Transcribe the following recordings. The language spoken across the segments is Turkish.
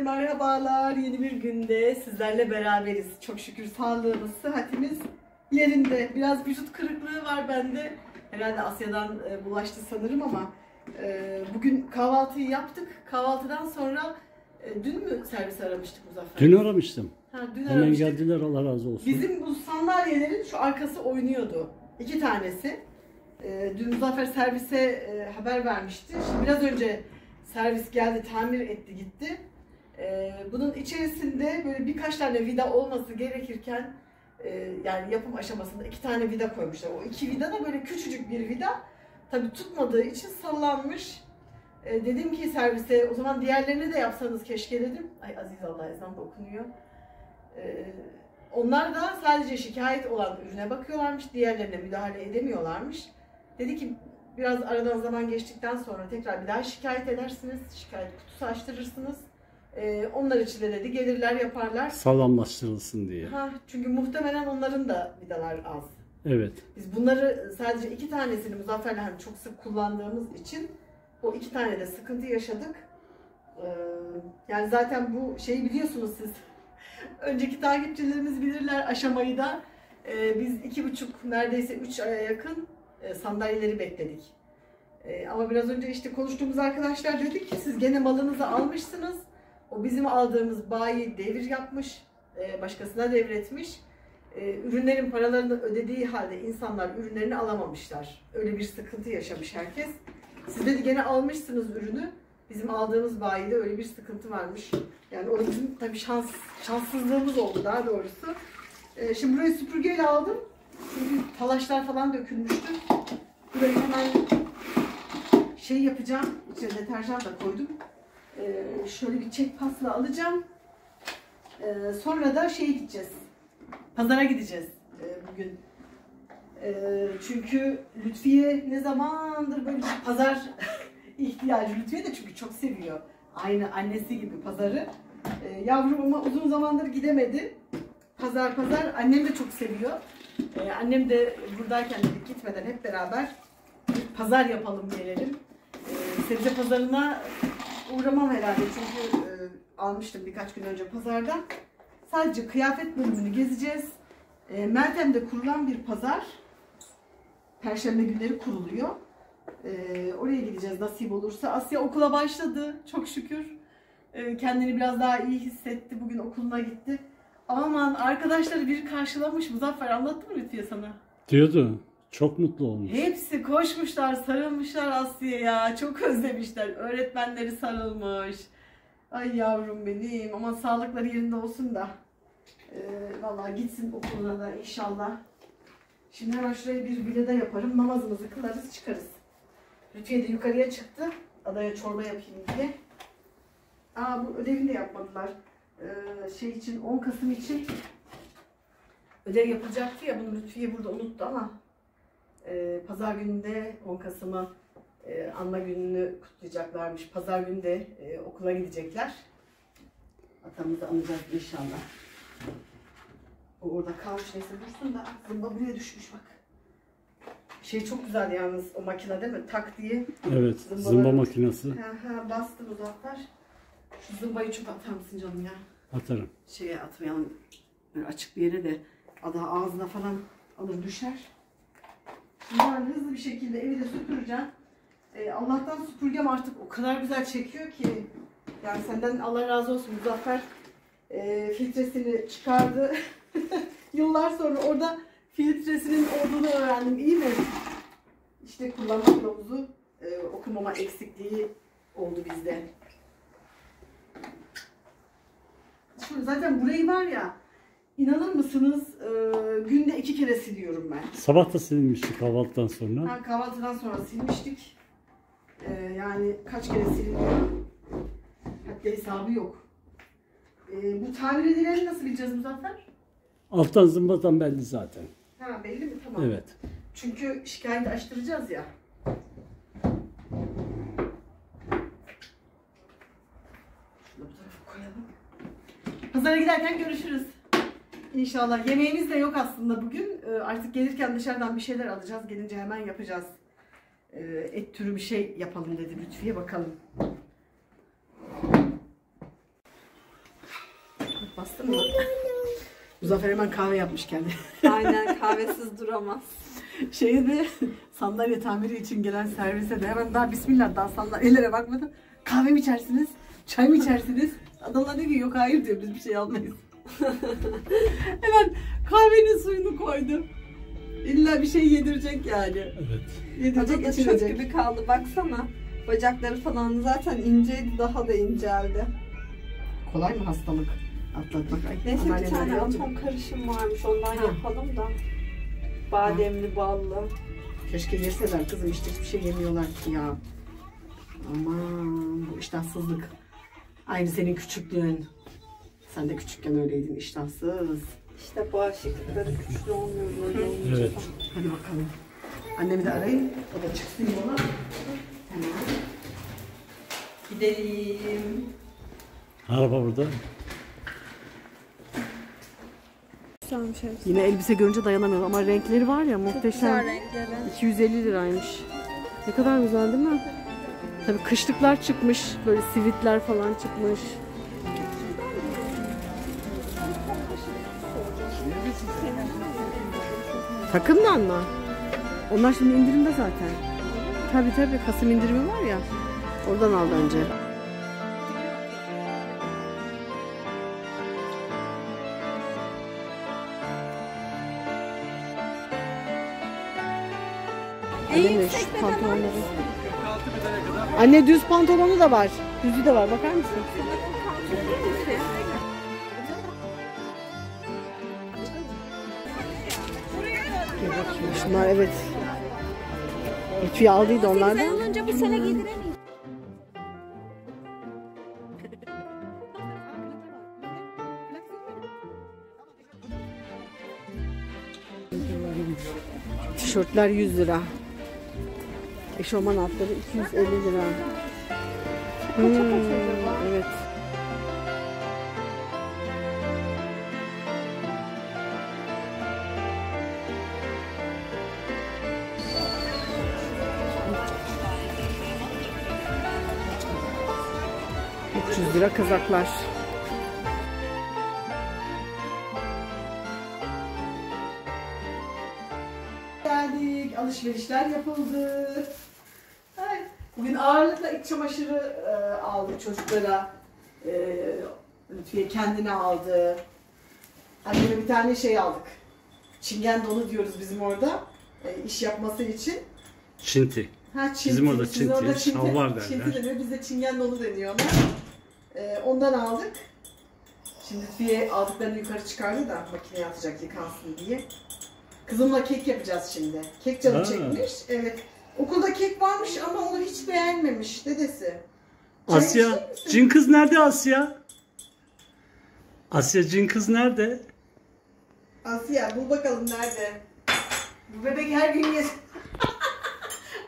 merhabalar. Yeni bir günde sizlerle beraberiz. Çok şükür sağlığımız, sıhhatimiz yerinde. Biraz vücut kırıklığı var bende. Herhalde Asya'dan e, bulaştı sanırım ama e, bugün kahvaltıyı yaptık. Kahvaltıdan sonra e, dün mü servis aramıştık Muzaffer? Dün aramıştım. Ha, dün Hemen aramıştık. geldiler Allah razı olsun. Bizim bu sandalyelerin şu arkası oynuyordu. İki tanesi. Dün Muzaffer servise haber vermişti. Şimdi biraz önce servis geldi, tamir etti, gitti. Ee, bunun içerisinde böyle birkaç tane vida olması gerekirken e, yani yapım aşamasında iki tane vida koymuşlar. O iki vida da böyle küçücük bir vida. Tabii tutmadığı için sallanmış. Ee, dedim ki servise o zaman diğerlerini de yapsanız keşke dedim. Ay Aziz Allah ezan da okunuyor. Ee, onlar da sadece şikayet olan ürüne bakıyorlarmış, diğerlerine müdahale edemiyorlarmış. Dedi ki biraz aradan zaman geçtikten sonra tekrar bir daha şikayet edersiniz, şikayet kutusu açtırırsınız. Ee, onlar için de dedi gelirler yaparlar. Sağlamlaştırılsın diye. Ha, çünkü muhtemelen onların da vidalar az. Evet. Biz bunları sadece iki tanesini Muzaffer'le hani çok sık kullandığımız için o iki tane de sıkıntı yaşadık. Ee, yani zaten bu şeyi biliyorsunuz siz. Önceki takipçilerimiz bilirler aşamayı da. Ee, biz iki buçuk neredeyse üç aya yakın e, sandalyeleri bekledik. Ee, ama biraz önce işte konuştuğumuz arkadaşlar dedik ki siz gene malınızı almışsınız. O bizim aldığımız bayi devir yapmış, e, başkasına devretmiş. E, ürünlerin paralarını ödediği halde insanlar ürünlerini alamamışlar. Öyle bir sıkıntı yaşamış herkes. Siz de gene almışsınız ürünü. Bizim aldığımız bayide öyle bir sıkıntı varmış. Yani o bizim tabii şans, şanssızlığımız oldu daha doğrusu. E, şimdi burayı süpürgeyle aldım. Çünkü talaşlar falan dökülmüştü. Burayı hemen şey yapacağım. İçine deterjan da koydum. E, şöyle bir çek pasla alacağım. E, sonra da şeye gideceğiz. Pazara gideceğiz e, bugün. E, çünkü Lütfiye ne zamandır böyle bir pazar ihtiyacı. Lütfiye de çünkü çok seviyor. Aynı annesi gibi pazarı. Yavrum ama uzun zamandır gidemedi. Pazar pazar. Annem de çok seviyor. Annem de buradayken dedik gitmeden hep beraber pazar yapalım gelelim. Sebze pazarına uğramam herhalde çünkü e, almıştım birkaç gün önce pazarda. Sadece kıyafet bölümünü gezeceğiz. E, Meltem'de kurulan bir pazar. Perşembe günleri kuruluyor. E, oraya gideceğiz nasip olursa. Asya okula başladı çok şükür. E, kendini biraz daha iyi hissetti. Bugün okuluna gitti. Aman arkadaşları bir karşılamış. Muzaffer anlattı mı Lütfiye sana? Diyordu. Çok mutlu olmuş. Hepsi koşmuşlar, sarılmışlar Asya'ya. Çok özlemişler. Öğretmenleri sarılmış. Ay yavrum benim. Ama sağlıkları yerinde olsun da. Ee, vallahi gitsin okuluna da inşallah. Şimdi hemen şuraya bir vileda yaparım. Namazımızı kılarız çıkarız. Lütfiye de yukarıya çıktı. Adaya çorba yapayım diye. Aa bu ödevini de yapmadılar. Ee, şey için 10 Kasım için ödev yapılacaktı ya bunu Lütfiye burada unuttu ama e, pazar gününde 10 Kasım'ı e, anma gününü kutlayacaklarmış. Pazar günü de e, okula gidecekler. Atamızı anacağız inşallah. O orada kalmış neyse dursun da zımba buraya düşmüş bak. Şey çok güzel yalnız o makine değil mi? Tak diye. Evet. Zımbaları- Zımba makinesi. Ha, ha, bastı Muzaffer. Şu zımbayı çok atar mısın canım ya? Atarım. Şeye atmayalım. Böyle açık bir yere de ada ağzına falan alır düşer. Ben hızlı bir şekilde evi de süpüreceğim. Ee, Allah'tan süpürgem artık o kadar güzel çekiyor ki. Yani senden Allah razı olsun Muzaffer. Ee, filtresini çıkardı. Yıllar sonra orada filtresinin olduğunu öğrendim. İyi mi? İşte kullanma kılavuzu e, okumama eksikliği oldu bizde. Şu zaten burayı var ya inanır mısınız e, günde iki kere siliyorum ben. Sabah da silinmişti kahvaltıdan sonra. Ha, kahvaltıdan sonra silmiştik. E, yani kaç kere siliniyor? Hatta hesabı yok. E, bu tamir edilen nasıl bileceğiz Muzaffer? Alttan zımbadan belli zaten. Ha belli mi? Tamam. Evet. Çünkü şikayet açtıracağız ya. Pazara giderken görüşürüz. İnşallah. Yemeğimiz de yok aslında bugün. Ee, Artık gelirken dışarıdan bir şeyler alacağız. Gelince hemen yapacağız. Ee, Et türü bir şey yapalım dedi Lütfiye bakalım. Bastın mı? Muzaffer hemen kahve yapmış kendi. Aynen kahvesiz duramaz. Şeyde sandalye tamiri için gelen servise de hemen daha bismillah daha sandalyelere bakmadan kahve mi içersiniz? Çay mı içersiniz? Adamlar diyor ki yok hayır diyor biz bir şey almayız. hemen kahvenin suyunu koydu. İlla bir şey yedirecek yani. Evet. Yedirecek Adı da çöp gibi kaldı baksana. Bacakları falan zaten inceydi daha da inceldi. Kolay mı hastalık atlatmak? Ay, Neyse bir tane atom karışım varmış ondan Ha. yapalım da. Bademli ballı. Keşke yeseler kızım işte hiçbir şey yemiyorlar ki ya. Aman bu iştahsızlık. Aynı senin küçüklüğün. Sen de küçükken öyleydin iştahsız. İşte bağışıklıkları güçlü olmuyor böyle olunca. Evet. Hadi bakalım. Annemi de arayın. O da çıksın yola. Hemen. Gidelim. Araba burada. Güzelmiş. Yine elbise görünce dayanamıyorum ama renkleri var ya muhteşem. Güzel renkleri. 250 liraymış. Ne kadar güzel değil mi? Tabii kışlıklar çıkmış. Böyle sivitler falan çıkmış. Takımdan mı? Onlar şimdi indirimde zaten. Tabii tabii Kasım indirimi var ya. Oradan aldı önce. Annemin şu pantolonları. Anne düz pantolonu da var. Düzü de var. Bakar mısın? Şunlar evet. Lütfiye aldıydı onlardan. olunca bu sene giydiremeyiz. Tişörtler 100 lira. Eşofman altları 250 lira. Hmm, lira kazaklar. Geldik, alışverişler yapıldı. Ay, Bugün ağırlıkla iç çamaşırı e, aldık çocuklara. E, Lütfiye kendine aldı. Anneme bir tane şey aldık. Çingen donu diyoruz bizim orada. E, iş yapması için. Çinti. Ha, çinti. Bizim orada Sizin çinti, orada şalvar derler. Çinti deniyor, bizde çingen donu deniyor ona. E, ondan aldık. Şimdi Lütfiye aldıklarını yukarı çıkardı da makineye atacak yıkansın diye. Kızımla kek yapacağız şimdi. Kek canı Ha. çekmiş. Evet. Okulda kek varmış ama onu hiç beğenmemiş dedesi. Asya. Cin kız nerede Asya? Asya cin kız nerede? Asya bul bakalım nerede? Bu bebek her gün yes.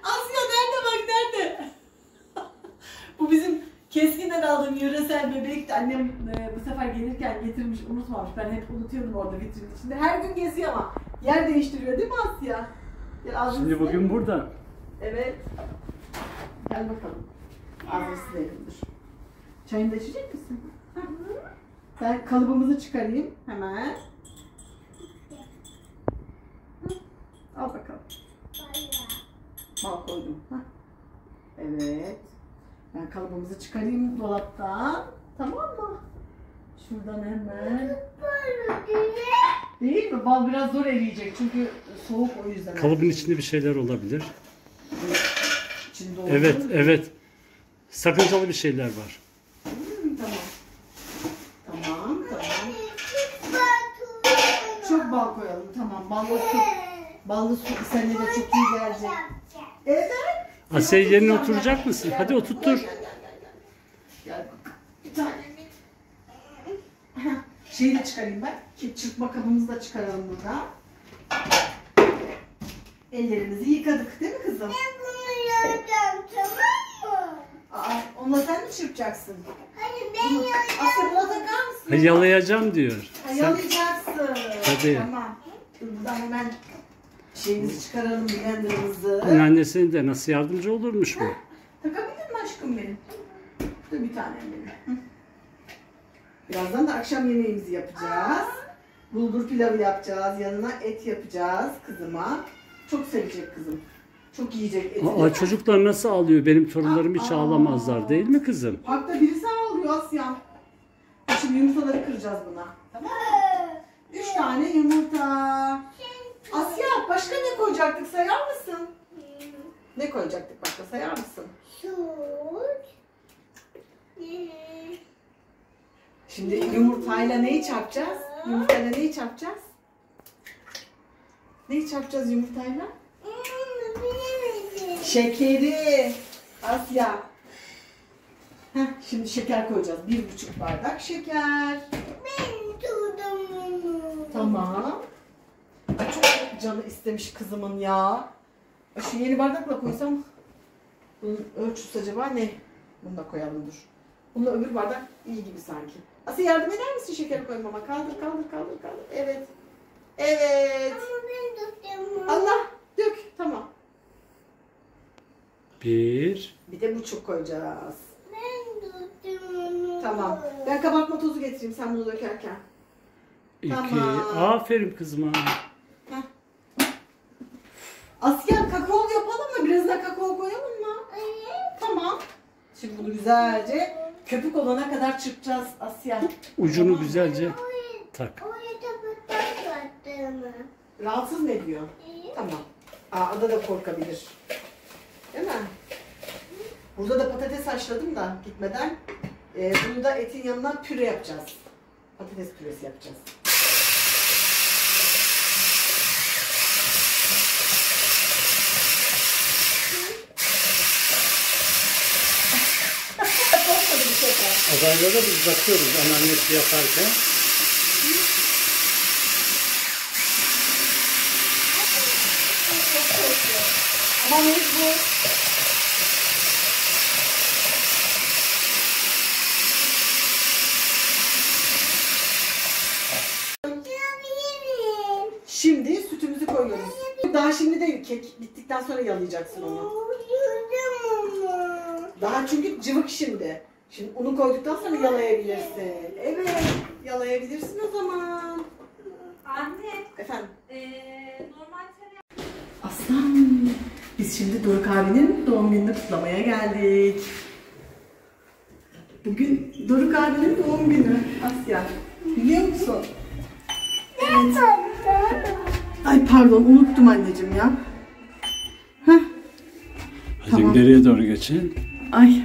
Asya nerede bak nerede? bu bizim keskinden aldığım yöresel bebek. Annem e, bu sefer gelirken getirmiş unutmamış. Ben hep unutuyorum orada vitrinin içinde. Her gün geziyor ama yer değiştiriyor değil mi Asya? Gel Şimdi bugün burada. Evet. Gel bakalım. Ağzını silelim dur. Çayını da içecek misin? Heh. Ben kalıbımızı çıkarayım hemen. Hı. Al bakalım. Bal koydum. Heh. Evet. Ben kalıbımızı çıkarayım dolaptan. Tamam mı? Şuradan hemen. Değil mi? Bal biraz zor eriyecek çünkü soğuk o yüzden. Kalıbın içinde bir şeyler olabilir. İçinde olduğu- Evet, evet. Sakıncalı bir şeyler var. Hmm, Tamam. Tamam, tamam. Çok bal koyalım. Tamam. Ballı su. Ballı su seninle de çok iyi gelecek. Evet. Asya Sen yerine otur, oturacak mısın? Hadi bak. Bir tane. Şeyi de çıkarayım ben. Çırpma kabımızı da çıkaralım buradan. Ellerimizi yıkadık değil mi kızım? Aa, onunla sen mi çırpacaksın? Bunu- Asya buna takar mısın? Yalayacağım diyor. Sen, Ayalayacaksın. Hadi. Tamam. Şeyimizi çıkaralım blenderımızı. anneannesine de nasıl yardımcı olurmuş bu? Takabildin mi aşkım benim? Dur bir tane benim. Hı. Birazdan da akşam yemeğimizi yapacağız. Bulgur pilavı yapacağız. Yanına et yapacağız kızıma. Çok sevecek kızım. Çok yiyecek eti. Aa, çocuklar nasıl ağlıyor? Benim torunlarım hiç Aa. ağlamazlar değil mi kızım? Parkta birisi ağlıyor Asya. Şimdi yumurtaları kıracağız buna. Tamam mı? Üç tane yumurta. Asya başka ne koyacaktık sayar mısın? Ne koyacaktık başka sayar mısın? Şimdi yumurtayla neyi çarpacağız? Yumurtayla neyi çarpacağız? Neyi çarpacağız yumurtayla? Şekeri. Asya. Heh, şimdi şeker koyacağız. Bir buçuk bardak şeker. Tamam. Çok canı istemiş kızımın ya. Ay, Şu yeni bardakla koysam bunun ölçüsü acaba ne? Bunu da koyalım dur. Bununla öbür bardak iyi gibi sanki. Asya yardım eder misin şeker koymama? Kaldır kaldır kaldır kaldır. Evet. Evet. Allah dök. Tamam. Bir. Bir de buçuk koyacağız. Tamam. Ben kabartma tozu getireyim sen bunu dökerken. iki. Tamam. Aferin kızıma. Asya kakao yapalım mı? Biraz da kakao koyalım mı? Tamam. Şimdi bunu güzelce köpük olana kadar çırpacağız Asya. Ucunu Tamam. güzelce tak. Rahatsız mı ediyor? Tamam. Aa, ada da korkabilir. Değil mi? Burada da patates haşladım da gitmeden. Ee, bunu da etin yanına püre yapacağız. Patates püresi yapacağız. Korkmadı bir sefer. Adaylara biz bakıyoruz anneannesi yaparken. Ama mecbur. Şimdi sütümüzü koyuyoruz. Daha şimdi değil, kek bittikten sonra yalayacaksın onu. Daha çünkü cıvık şimdi. Şimdi unu koyduktan sonra yalayabilirsin. Evet, yalayabilirsin o zaman. Anne, Efendim? eee normal tereyağı Aslan. Biz şimdi Doruk abinin doğum gününü kutlamaya geldik. Bugün Doruk abinin doğum günü Asya. Biliyor musun? Evet. Ay pardon unuttum anneciğim ya. Heh. Hadi Tamam. ileriye doğru geçin. Ay.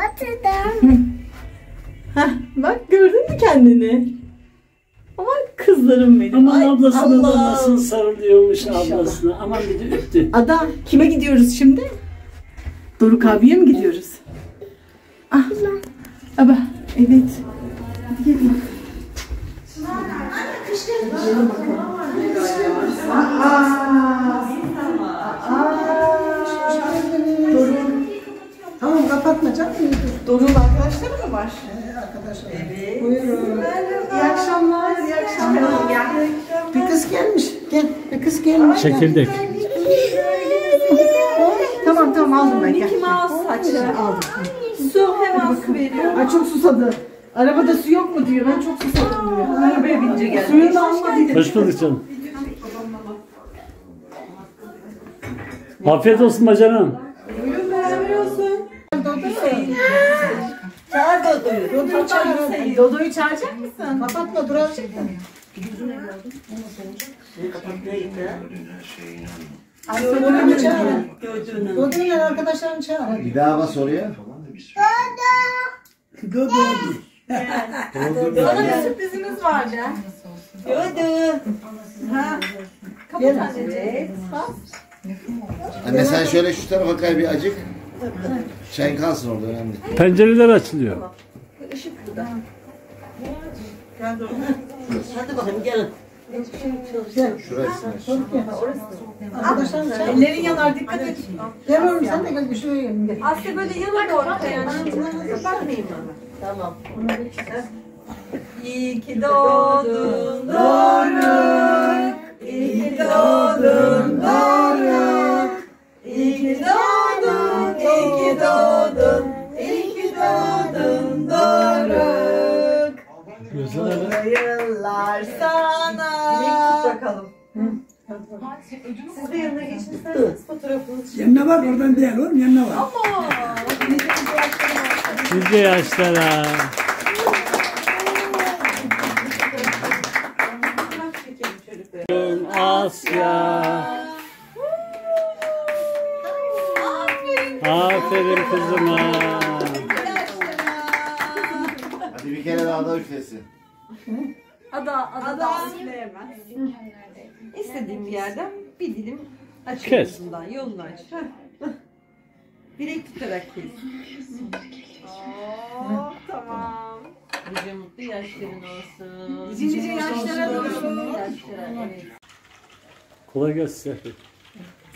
Batıdan. Heh, bak gördün mü kendini? Ama kızlarım benim. Aman Ay, ablasına da nasıl sarılıyormuş İnşallah. ablasına. Aman bir de öptü. Ada kime gidiyoruz şimdi? Doruk abiye mi gidiyoruz? Ah. Aba evet. Hadi gelin. Gelin bakalım. Aa. Aa. Tamam kapatma canım. Doruk'un arkadaşları mı var? Arkadaşlar. Evet. Buyurun. İyi akşamlar. İyi akşamlar. Bir kız gelmiş. Gel. Bir kız gelmiş. Çekirdek. Tamam tamam aldım ben. Gel. Mickey Mouse saçı. Aldım. Su hemen su veriyor. Ay çok susadı. Arabada su yok mu diyor. Ben çok susadım diyor. Arabaya binince geldi. Suyunu da almadıydım. Hoş bulduk canım. Afiyet olsun bacanam. Çağır Dodo'yu. Dodo'yu çağır. Dodo'yu çağıracak mısın? Kapatma duracak da. Ay Dodo'yu çağır. Dodo'yu arkadaşlarını çağır. Bir daha bas oraya. Sana bir sürprizimiz vardı. Gel. Evet. Anne sen şöyle şu tarafa kay bir acık. Çay kalsın orada önemli. Pencereler açılıyor. Hadi bakalım gelin. Şurası. Arkadaşlarını çağır. Ellerin yanar dikkat et. Gel oğlum sen de gel bir şuraya gelin. Gel. Asya böyle yana doğru kayan. Bakmayayım bana. Tamam. İyi ki doğdun Doruk. İyi ki doğdun Doruk. yıllar sana. Dilek tut bakalım. Siz de yanına geçin isterseniz fotoğrafını çekin. Yanına bak oradan değil oğlum yanına bak. Ama. Nice yaşlara. Asya. Aferin kızıma. Hadi bir kere daha da üflesin. Ada, ada, ada. İstediğim bir yerden bir dilim aç Kes. yolundan, yolunu aç. Heh. Bilek tutarak kes. Oo, tamam. Nice mutlu yaşların olsun. Nice nice yaşlara evet. Kolay gelsin Serpil.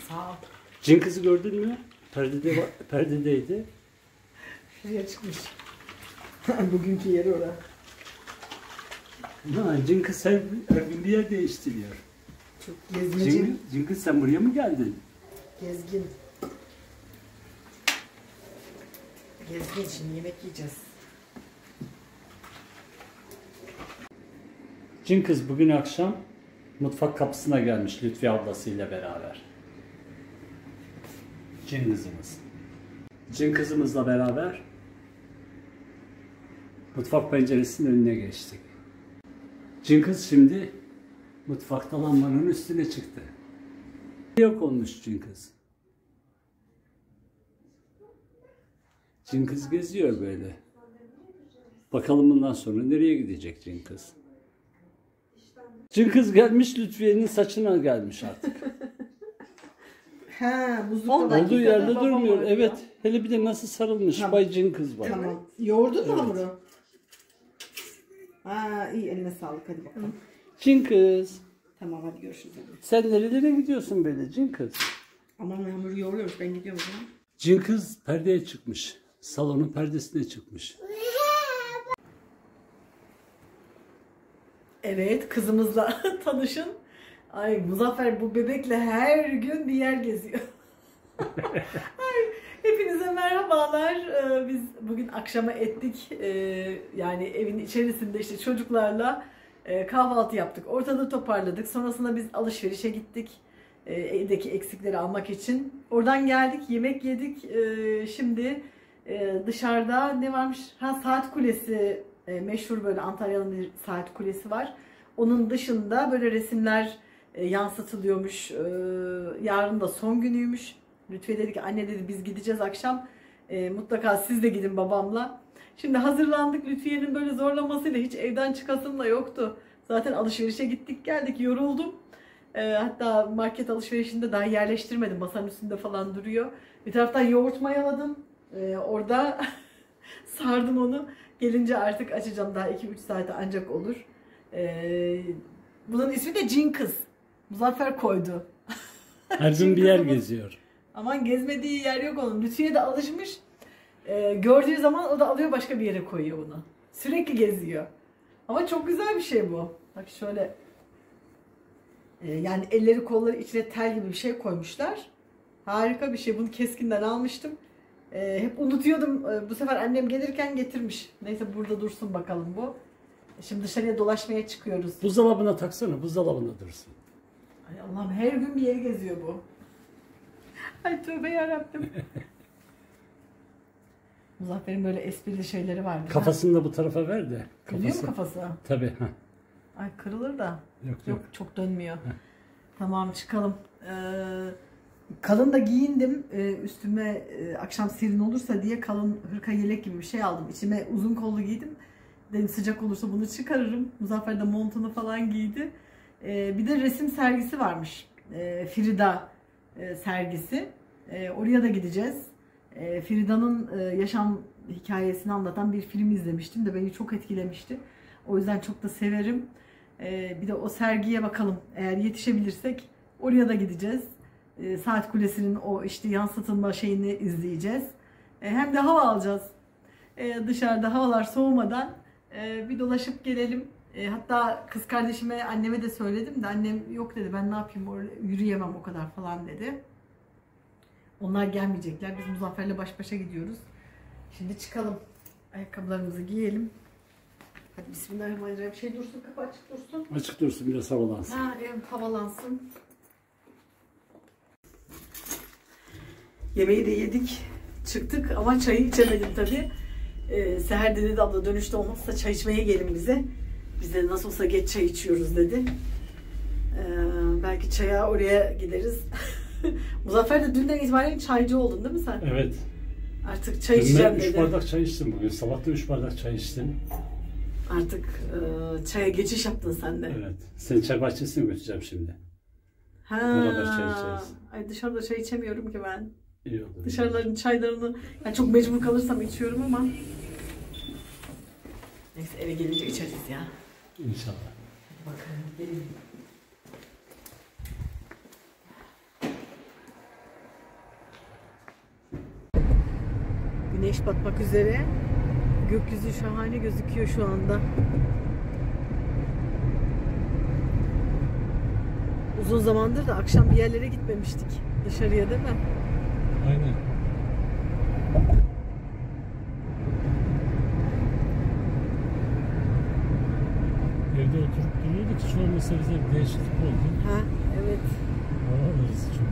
Sağ ol. Cin kızı gördün mü? Perdede, perdedeydi. Şuraya çıkmış. Bugünkü yeri orada. Ha, cin kız her, her gün bir yer değiştiriyor. Çok gezmeci. Cin, cin kız sen buraya mı geldin? Gezgin. Gezgin şimdi yemek yiyeceğiz. Cin kız bugün akşam mutfak kapısına gelmiş Lütfi ablasıyla beraber. Cin kızımız. Cin kızımızla beraber mutfak penceresinin önüne geçtik. Cin kız şimdi mutfakta lambanın üstüne çıktı. Yok olmuş cin kız. Cin kız geziyor böyle. Bakalım bundan sonra nereye gidecek cin kız? Cin kız gelmiş Lütfiye'nin saçına gelmiş artık. He, buzlukta. Olduğu yerde durmuyor. Evet. Hele bir de nasıl sarılmış. Bay cin kız var. Tamam. Yoğurdun mu hamuru? Aa iyi eline sağlık hadi bakalım. Cin kız. Tamam hadi görüşürüz. Sen nerelere gidiyorsun böyle cin kız? Aman hamuru yoğuruyormuş ben gidiyorum o zaman. Cin kız perdeye çıkmış. Salonun perdesine çıkmış. Evet kızımızla tanışın. Ay Muzaffer bu bebekle her gün bir yer geziyor. Ay, merhabalar. Ee, biz bugün akşama ettik. Ee, yani evin içerisinde işte çocuklarla e, kahvaltı yaptık. Ortada toparladık. Sonrasında biz alışverişe gittik. Ee, evdeki eksikleri almak için. Oradan geldik, yemek yedik. Ee, şimdi e, dışarıda ne varmış? Ha saat kulesi e, meşhur böyle Antalya'nın bir saat kulesi var. Onun dışında böyle resimler e, yansıtılıyormuş. E, yarın da son günüymüş. Lütfiye dedi ki anne dedi biz gideceğiz akşam. E, mutlaka siz de gidin babamla. Şimdi hazırlandık. Lütfiye'nin böyle zorlamasıyla hiç evden çıkasım da yoktu. Zaten alışverişe gittik geldik yoruldum. E, hatta market alışverişinde daha yerleştirmedim. Masanın üstünde falan duruyor. Bir taraftan yoğurt mayaladım. E, orada sardım onu. Gelince artık açacağım daha 2-3 saate ancak olur. Ee, bunun ismi de Cin Kız. Muzaffer koydu. Her gün bir yer geziyor. Aman gezmediği yer yok onun. Lütfiye de alışmış. Ee, gördüğü zaman o da alıyor başka bir yere koyuyor bunu. Sürekli geziyor. Ama çok güzel bir şey bu. Bak şöyle. Ee, yani elleri kolları içine tel gibi bir şey koymuşlar. Harika bir şey. Bunu keskinden almıştım. Ee, hep unutuyordum. Ee, bu sefer annem gelirken getirmiş. Neyse burada dursun bakalım bu. Şimdi dışarıya dolaşmaya çıkıyoruz. Buzdolabına taksana. Buzdolabında dursun. Ay Allah'ım her gün bir yeri geziyor bu. Ay tövbe yarabbim. Muzaffer'in böyle esprili şeyleri vardı. Kafasını da bu tarafa ver de. Kırılıyor mu kafası? Tabii. ha. Ay kırılır da. Yok Yok yok. çok dönmüyor. tamam çıkalım. Ee, kalın da giyindim. Ee, üstüme e, akşam serin olursa diye kalın hırka yelek gibi bir şey aldım. İçime uzun kollu giydim. Dedim sıcak olursa bunu çıkarırım. Muzaffer de montunu falan giydi. Ee, bir de resim sergisi varmış. Ee, Frida e, sergisi. Ee, oraya da gideceğiz. Ee, Frida'nın e, yaşam hikayesini anlatan bir film izlemiştim de beni çok etkilemişti. O yüzden çok da severim. Ee, bir de o sergiye bakalım. Eğer yetişebilirsek oraya da gideceğiz. Saat Kulesi'nin o işte yansıtılma şeyini izleyeceğiz. Hem de hava alacağız. Dışarıda havalar soğumadan e, bir dolaşıp gelelim. E, hatta kız kardeşime, anneme de söyledim de annem yok dedi. Ben ne yapayım orada yürüyemem o kadar falan dedi. Onlar gelmeyecekler. Biz Muzaffer'le baş başa gidiyoruz. Şimdi çıkalım. Ayakkabılarımızı giyelim. Hadi bismillahirrahmanirrahim. Şey dursun kapı açık dursun. Açık dursun biraz havalansın. Ha, ev havalansın. Yemeği de yedik. Çıktık ama çayı içemedim tabii. Ee, Seher dedi abla dönüşte olmazsa çay içmeye gelin bize. Biz de nasıl olsa geç çay içiyoruz dedi. Ee, belki çaya oraya gideriz. Muzaffer de dünden itibaren çaycı oldun değil mi sen? Evet. Artık çay içeceğim Ben 3 dedi. bardak çay içtim bugün. Sabah da 3 bardak çay içtim. Artık e, çaya geçiş yaptın sen de. Evet. Seni çay bahçesine götüreceğim şimdi. Ha. Beraber çay içeriz. Ay dışarıda çay içemiyorum ki ben. İyi olur. Dışarıların çaylarını yani çok mecbur kalırsam içiyorum ama neyse eve gelince içeriz ya. İnşallah. Bakalım. Güneş batmak üzere. Gökyüzü şahane gözüküyor şu anda. Uzun zamandır da akşam bir yerlere gitmemiştik. Dışarıya değil mi? Aynen. Evde mesela bize bir değişiklik oldu. Ha, evet. Arası çok.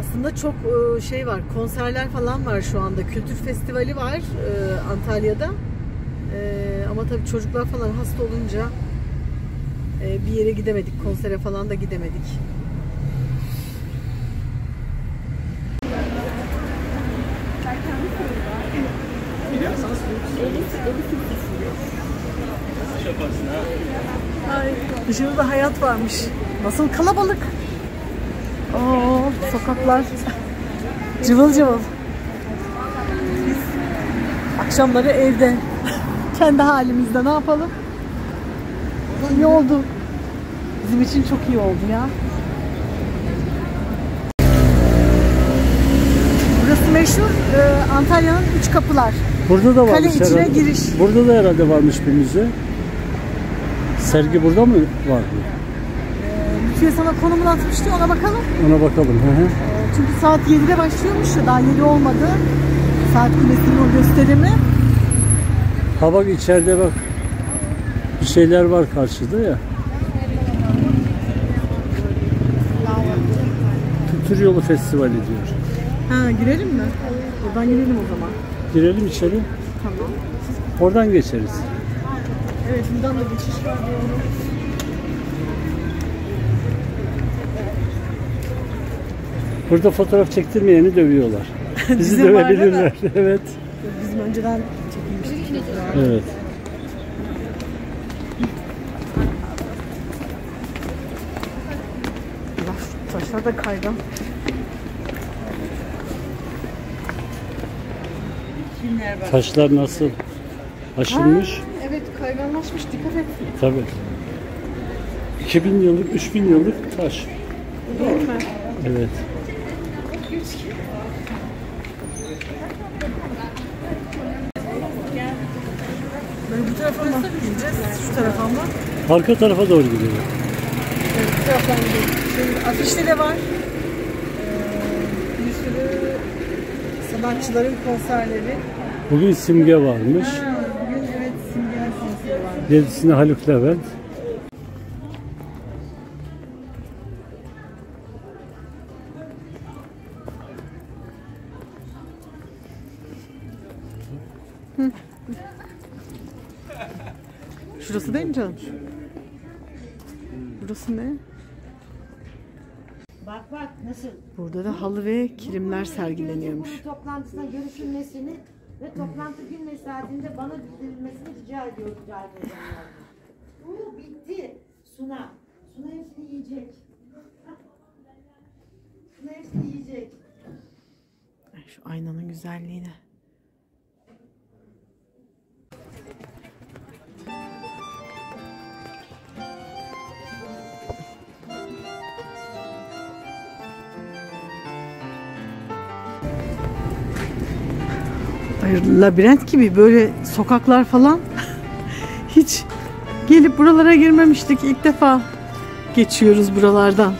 Aslında çok e, şey var, konserler falan var şu anda. Kültür festivali var e, Antalya'da. E, Ama tabii çocuklar falan hasta olunca bir yere gidemedik, konsere falan da gidemedik. Ay, dışarıda hayat varmış. Nasıl kalabalık. Oo, sokaklar cıvıl cıvıl. Biz akşamları evde kendi halimizde ne yapalım? İyi oldu. Bizim için çok iyi oldu ya. Burası meşhur e, Antalya'nın üç kapılar. Burada da Kale varmış içine herhalde. giriş. Burada da herhalde varmış bir müze. Sergi burada mı vardı? Lütfiye sana konumunu atmıştı ona bakalım. Ona bakalım. Hı hı. E, Çünkü saat 7'de başlıyormuş ya daha 7 olmadı. Saat kulesinin o gösterimi. Ha bak içeride bak. Bir şeyler var karşıda ya. Kültür Yolu Festivali diyor. Ha girelim mi? Buradan girelim o zaman. Girelim içeri. Tamam. Oradan geçeriz. Evet buradan da geçiş var doğru. Burada fotoğraf çektirmeyeni dövüyorlar. Bizi Bizim dövebilirler. evet. Bizim önceden çekilmiştik. Evet. Taşlar da kaygan. Taşlar nasıl aşılmış? Evet kayganlaşmış dikkat et. Tabii. 2000 yıllık, 3000 yıllık taş. Değil mi? Evet. Böyle bu tarafa mı gideceğiz? Şu tarafa mı? Arka tarafa doğru gidiyor. Evet bu taraftan gidelim. Şimdi afişte de var. Ee, bir sürü sanatçıların konserleri. Bugün simge varmış. Ha, Yedisinde Haluk Levent. Şurası değil mi canım? Burası ne? Bak bak nasıl Burada da halı ve kilimler sergileniyormuş. Kurulu toplantısına görüşülmesini ve toplantı gün ve saatinde bana bildirilmesini rica ediyoruz Cahil Bu bitti. Suna. Suna hepsini yiyecek. Suna hepsini yiyecek. Şu aynanın güzelliğine. Labirent gibi böyle sokaklar falan hiç gelip buralara girmemiştik. İlk defa geçiyoruz buralardan.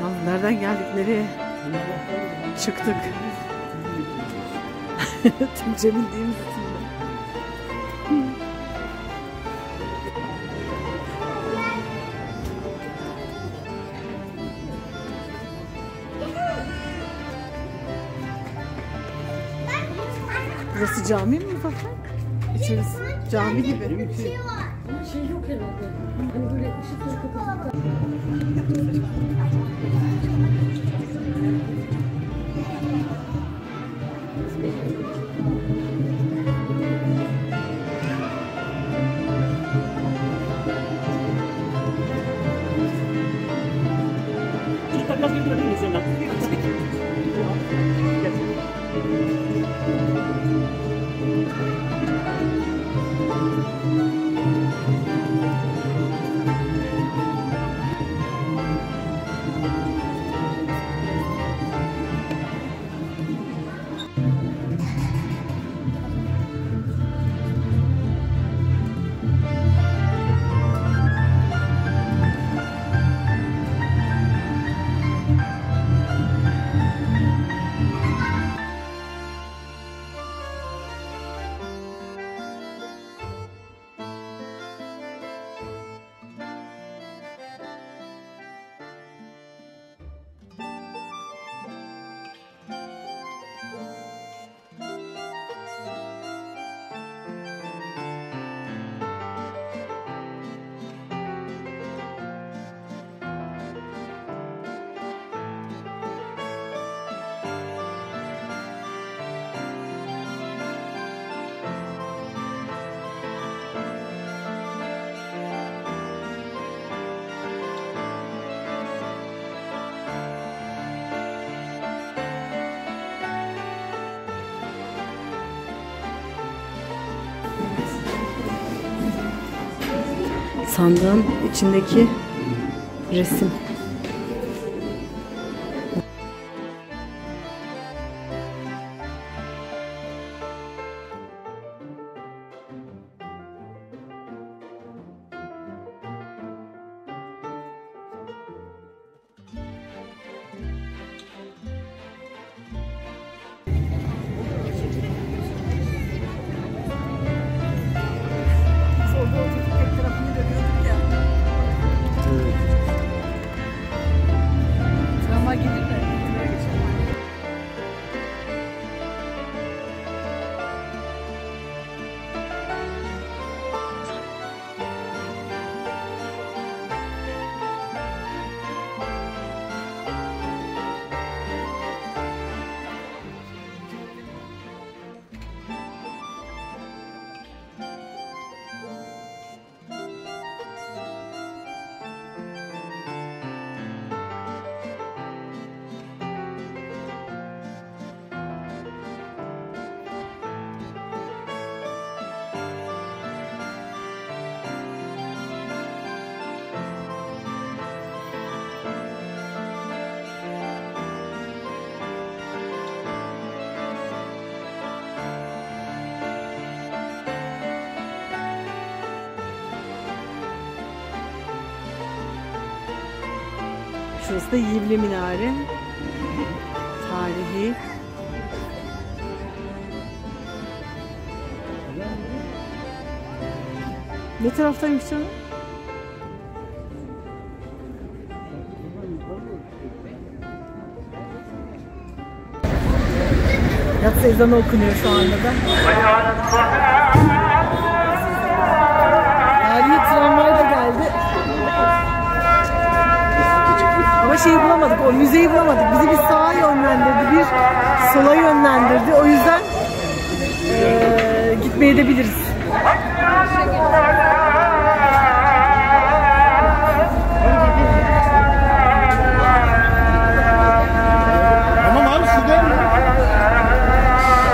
Yalnız Nereden geldik nereye? Çıktık. Türkçe bildiğimiz için. Cami mi Muzaffer? İçerisi cami gibi. Sandığın içindeki resim. Şurası da Yivli Minare. Tarihi. Ne taraftaymış canım? Yatsı ezanı okunuyor şu anda da. Şeyi bulamadık, o müzeyi bulamadık. Bizi bir sağa yönlendirdi, bir sola yönlendirdi. O yüzden eee gitmeye de biliriz. Tamam abi şurada mı?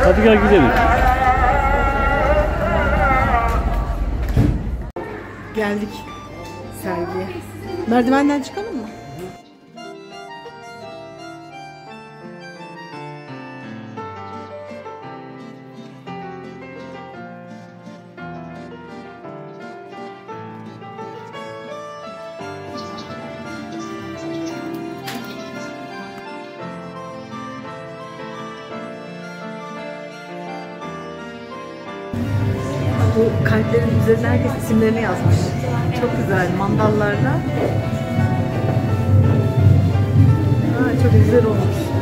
Hadi gel gidelim. Geldik sergiye. Merdivenden çıkalım üzerine herkes isimlerini yazmış. Çok güzel mandallarda. Ha, çok güzel olmuş.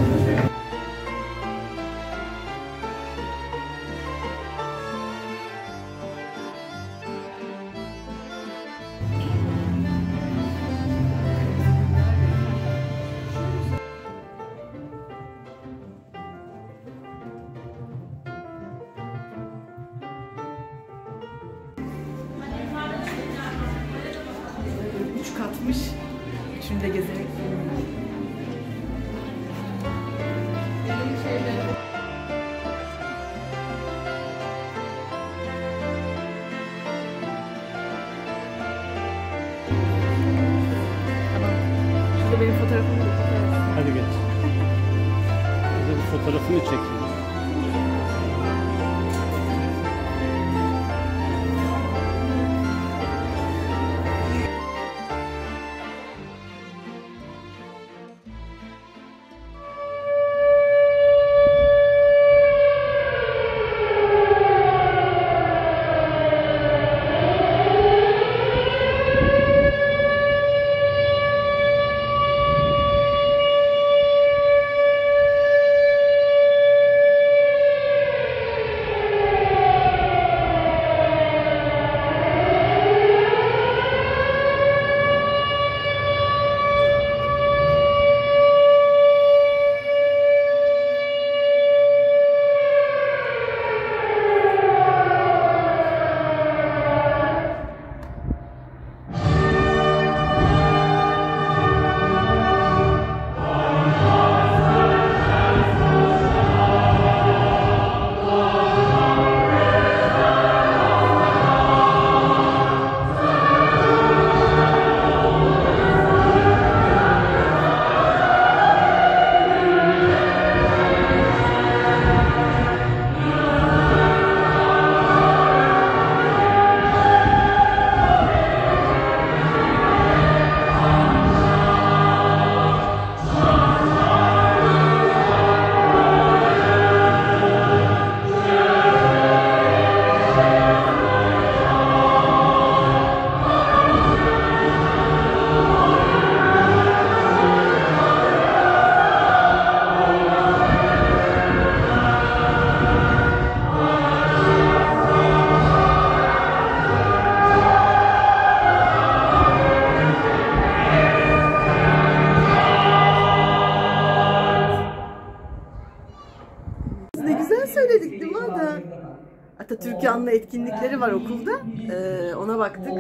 Etkinlikleri var okulda. Ee, ona baktık.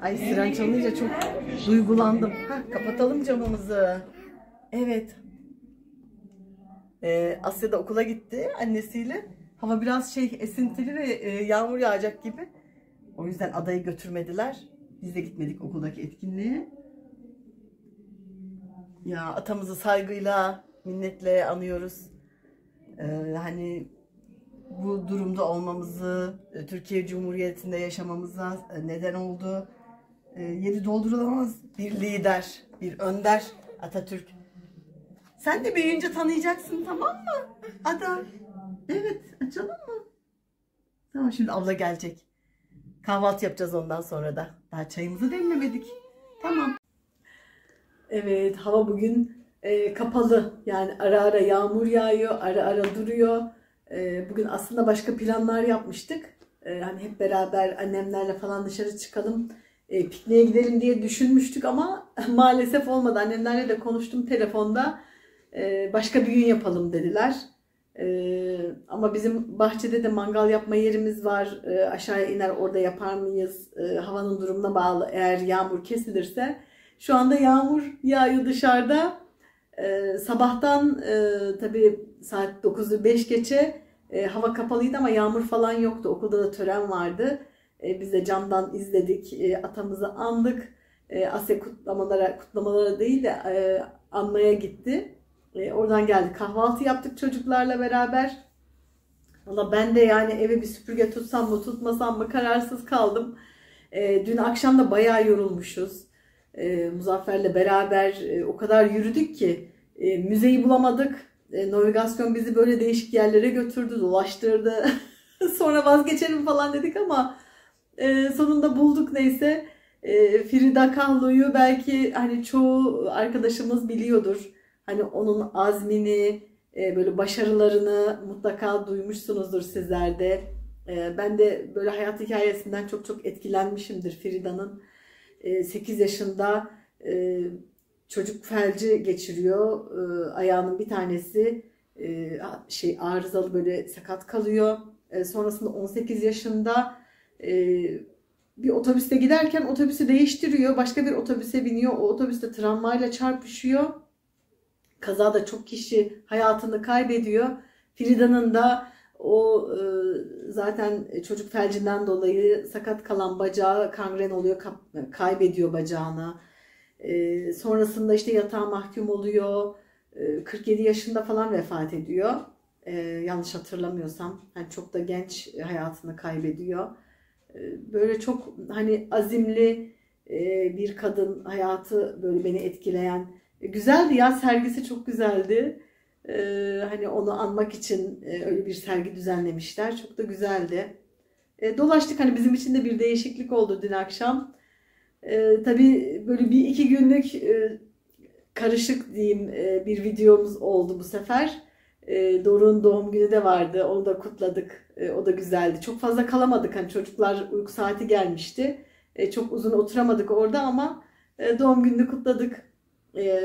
Ay siren çalınca çok duygulandım. Hah, kapatalım camımızı. Evet. Ee, Asya da okula gitti annesiyle. Hava biraz şey esintili ve e, yağmur yağacak gibi. O yüzden adayı götürmediler. Biz de gitmedik okuldaki etkinliğe. Ya atamızı saygıyla, minnetle anıyoruz. Ee, hani bu durumda olmamızı, e, Türkiye Cumhuriyeti'nde yaşamamıza e, neden oldu. E, Yeri doldurulamaz bir lider, bir önder Atatürk. Sen de büyüyünce tanıyacaksın tamam mı? Ada. Evet açalım mı? Tamam şimdi abla gelecek. Kahvaltı yapacağız ondan sonra da. Daha çayımızı demlemedik. Tamam. Evet hava bugün e, kapalı. Yani ara ara yağmur yağıyor, ara ara duruyor. E, bugün aslında başka planlar yapmıştık. E, hani hep beraber annemlerle falan dışarı çıkalım, e, pikniğe gidelim diye düşünmüştük ama maalesef olmadı. Annemlerle de konuştum telefonda. E, başka bir gün yapalım dediler. Ama bizim bahçede de mangal yapma yerimiz var. E, aşağıya iner orada yapar mıyız? Havanın durumuna bağlı. Eğer yağmur kesilirse. Şu anda yağmur yağıyor dışarıda. Ee, sabahtan e, tabii saat 9'u 5 geçe e, hava kapalıydı ama yağmur falan yoktu. Okulda da tören vardı. E, biz de camdan izledik. E, atamızı andık. E, Asya kutlamalara, kutlamalara değil de e, anmaya gitti. E, oradan geldik. Kahvaltı yaptık çocuklarla beraber. Valla ben de yani eve bir süpürge tutsam mı tutmasam mı kararsız kaldım. E, dün akşam da bayağı yorulmuşuz. E, Muzaffer'le beraber e, o kadar yürüdük ki e, müzeyi bulamadık. E, navigasyon bizi böyle değişik yerlere götürdü, dolaştırdı. Sonra vazgeçelim falan dedik ama Ee, sonunda bulduk neyse. Ee, Frida Kahlo'yu belki hani çoğu arkadaşımız biliyordur. Hani onun azmini, e, böyle başarılarını mutlaka duymuşsunuzdur sizler de. Ee, ben de böyle hayat hikayesinden çok çok etkilenmişimdir Frida'nın. 8 yaşında e, çocuk felci geçiriyor. Ee, ayağının bir tanesi e, şey arızalı böyle sakat kalıyor. E, sonrasında 18 yaşında e, bir otobüste giderken otobüsü değiştiriyor. Başka bir otobüse biniyor. O otobüste tramvayla çarpışıyor. Kazada çok kişi hayatını kaybediyor. Frida'nın da o e, zaten çocuk felcinden dolayı sakat kalan bacağı kangren oluyor, kaybediyor bacağını. E, sonrasında işte yatağa mahkum oluyor. E, 47 yaşında falan vefat ediyor. E, yanlış hatırlamıyorsam. Yani çok da genç hayatını kaybediyor. Böyle çok hani azimli e, bir kadın hayatı böyle beni etkileyen. E, güzeldi ya sergisi çok güzeldi. Ee, hani onu anmak için e, öyle bir sergi düzenlemişler. Çok da güzeldi. Dolaştık hani bizim için de bir değişiklik oldu dün akşam. E, tabii böyle bir iki günlük e, karışık diyeyim e, bir videomuz oldu bu sefer. E, Doruk'un doğum günü de vardı. Onu da kutladık. E, o da güzeldi. Çok fazla kalamadık. Hani çocuklar uyku saati gelmişti. E, çok uzun oturamadık orada ama e, doğum gününü kutladık. E,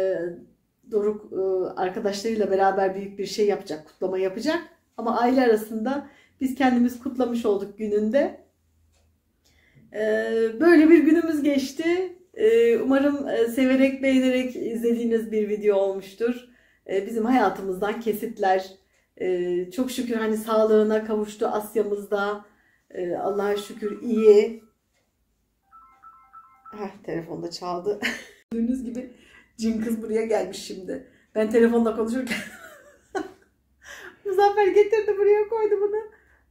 Doruk e, arkadaşlarıyla beraber büyük bir şey yapacak, kutlama yapacak. Ama aile arasında biz kendimiz kutlamış olduk gününde. E, Böyle bir günümüz geçti. E, Umarım e, severek, beğenerek izlediğiniz bir video olmuştur. E, Bizim hayatımızdan kesitler. Çok şükür hani sağlığına kavuştu Asya'mızda. Allah'a şükür iyi. Heh, telefonda çaldı. Gördüğünüz gibi cin kız buraya gelmiş şimdi. Ben telefonla konuşurken Muzaffer getirdi buraya koydu bunu.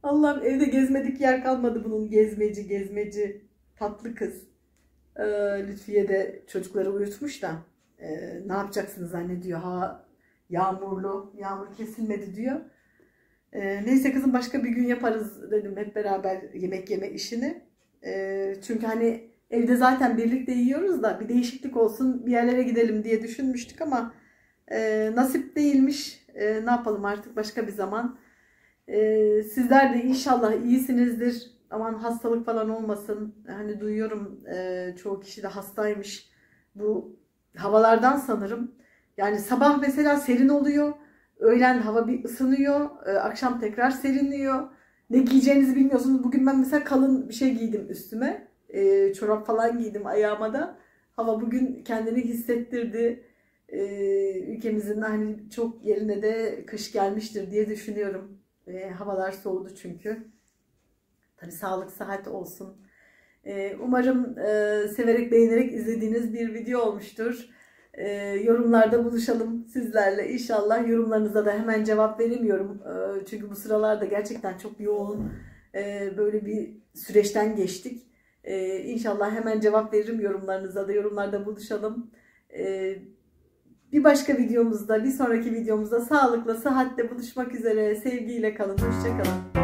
Allah'ım evde gezmedik yer kalmadı bunun gezmeci gezmeci tatlı kız. Ee, Lütfiye de çocukları uyutmuş da e, ne yapacaksınız zannediyor. Ha yağmurlu yağmur kesilmedi diyor. Ee, neyse kızım başka bir gün yaparız dedim hep beraber yemek yeme işini. Ee, çünkü hani evde zaten birlikte yiyoruz da bir değişiklik olsun bir yerlere gidelim diye düşünmüştük ama e, nasip değilmiş. E, ne yapalım artık başka bir zaman. E, sizler de inşallah iyisinizdir. Aman hastalık falan olmasın. Hani duyuyorum e, çoğu kişi de hastaymış. Bu havalardan sanırım. Yani sabah mesela serin oluyor. Öğlen hava bir ısınıyor. e, akşam tekrar serinliyor. Ne giyeceğinizi bilmiyorsunuz. Bugün ben mesela kalın bir şey giydim üstüme. E, çorap falan giydim ayağıma da. Hava bugün kendini hissettirdi. Ülkemizin hani çok yerine de kış gelmiştir diye düşünüyorum. E, havalar soğudu çünkü. Tabii sağlık sıhhat olsun. E, umarım e, severek beğenerek izlediğiniz bir video olmuştur. E, yorumlarda buluşalım sizlerle. İnşallah yorumlarınıza da hemen cevap veremiyorum. E, çünkü bu sıralarda gerçekten çok yoğun e, böyle bir süreçten geçtik. E, inşallah hemen cevap veririm yorumlarınıza da. Yorumlarda buluşalım. E, bir başka videomuzda, bir sonraki videomuzda sağlıkla, sıhhatle buluşmak üzere. Sevgiyle kalın. Hoşçakalın.